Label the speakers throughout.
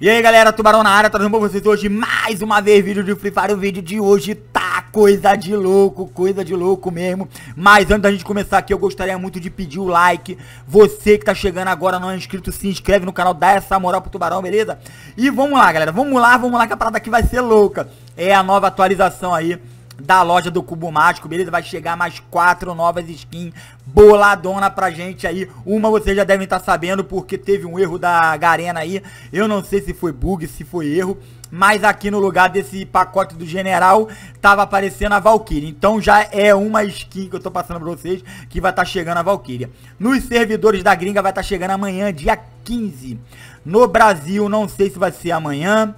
Speaker 1: E aí galera, Tubarão na área, trazendo pra vocês hoje mais uma vez vídeo de Free Fire. O vídeo de hoje tá coisa de louco, coisa de louco mesmo. Mas antes da gente começar aqui, eu gostaria muito de pedir o like. Você que tá chegando agora, não é inscrito, se inscreve no canal, dá essa moral pro Tubarão, beleza? E vamos lá galera, vamos lá, vamos lá que a parada aqui vai ser louca. É a nova atualização aí da loja do Cubo Mágico, beleza? Vai chegar mais quatro novas skins boladona pra gente aí. Uma vocês já devem estar tá sabendo porque teve um erro da Garena aí. Eu não sei se foi bug, se foi erro. Mas aqui no lugar desse pacote do General tava aparecendo a Valkyria. Então já é uma skin que eu tô passando pra vocês que vai estar tá chegando a Valkyria. Nos servidores da gringa vai estar tá chegando amanhã, dia 15. No Brasil, não sei se vai ser amanhã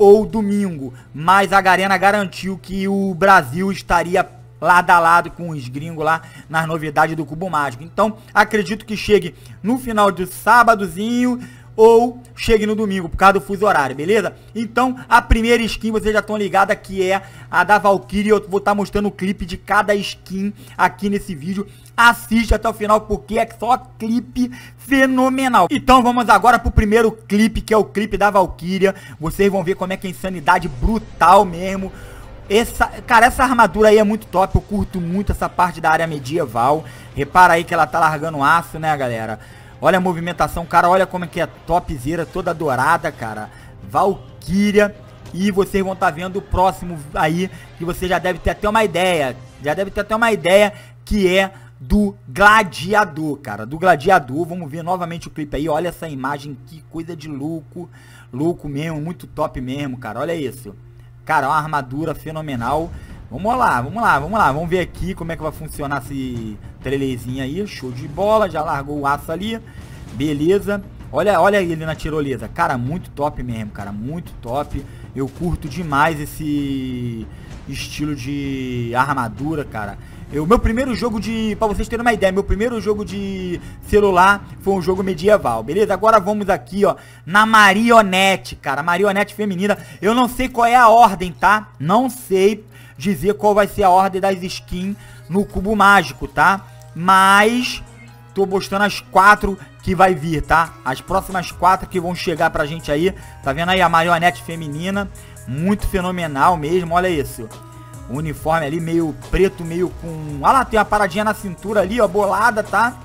Speaker 1: ou domingo. Mas a Garena garantiu que o Brasil estaria lado a lado com os gringos lá nas novidades do Cubo Mágico. Então, acredito que chegue no final de sábadozinho ou chegue no domingo, por causa do fuso horário, beleza? Então, a primeira skin, vocês já estão ligados que é a da Valkyrie. Eu vou estar tá mostrando o clipe de cada skin aqui nesse vídeo. Assiste até o final, porque é só clipe fenomenal. Então, vamos agora pro primeiro clipe, que é o clipe da Valkyria. Vocês vão ver como é que é insanidade brutal mesmo. Essa, cara, essa armadura aí é muito top, eu curto muito essa parte da área medieval. Repara aí que ela tá largando aço, né, galera? Olha a movimentação, cara, olha como é que é topzera, toda dourada, cara. Valkyria. E vocês vão estar tá vendo o próximo aí, que você já deve ter até uma ideia. Já deve ter até uma ideia, que é do Gladiador, cara. Do Gladiador. Vamos ver novamente o clipe aí. Olha essa imagem, que coisa de louco. Louco mesmo, muito top mesmo, cara. Olha isso. Cara, uma armadura fenomenal. Vamos lá, vamos lá, vamos lá. Vamos ver aqui como é que vai funcionar esse trelezinho aí. Show de bola, já largou o aço ali. Beleza. Olha, olha ele na tirolesa. Cara, muito top mesmo, cara. Muito top. Eu curto demais esse estilo de armadura, cara. O meu primeiro jogo de... Pra vocês terem uma ideia, meu primeiro jogo de celular foi um jogo medieval, beleza? Agora vamos aqui, ó, na marionete, cara. Marionete feminina. Eu não sei qual é a ordem, tá? Não sei dizer qual vai ser a ordem das skins no cubo mágico, tá? Mas tô mostrando as quatro que vai vir, tá? As próximas quatro que vão chegar pra gente aí. Tá vendo aí a marionete feminina? Muito fenomenal mesmo, olha isso. O uniforme ali meio preto, meio com... Olha lá, tem uma paradinha na cintura ali, ó, bolada, tá?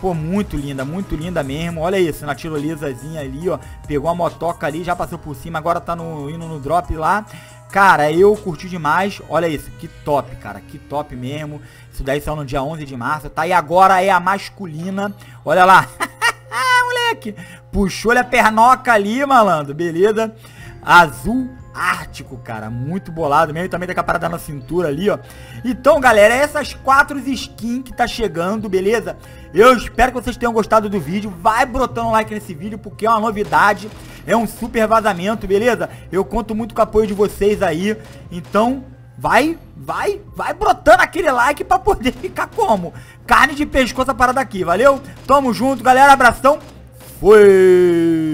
Speaker 1: Pô, muito linda, muito linda mesmo. Olha isso, na tirolesazinha ali, ó. Pegou a motoca ali, já passou por cima, agora tá no, indo no drop lá. Cara, eu curti demais. Olha isso, que top, cara. Que top mesmo. Isso daí saiu no dia 11 de março, tá? E agora é a masculina. Olha lá. Moleque. Puxou-lhe a pernoca ali, malandro. Beleza. Azul Ártico, cara, muito bolado mesmo, também tem a parada na cintura ali, ó. Então, galera, essas quatro skins que tá chegando, beleza? Eu espero que vocês tenham gostado do vídeo, vai brotando like nesse vídeo, porque é uma novidade, é um super vazamento, beleza? Eu conto muito com o apoio de vocês aí, então vai, vai, vai brotando aquele like pra poder ficar como? Carne de pescoço a parada aqui, valeu? Tamo junto, galera, abração, fui!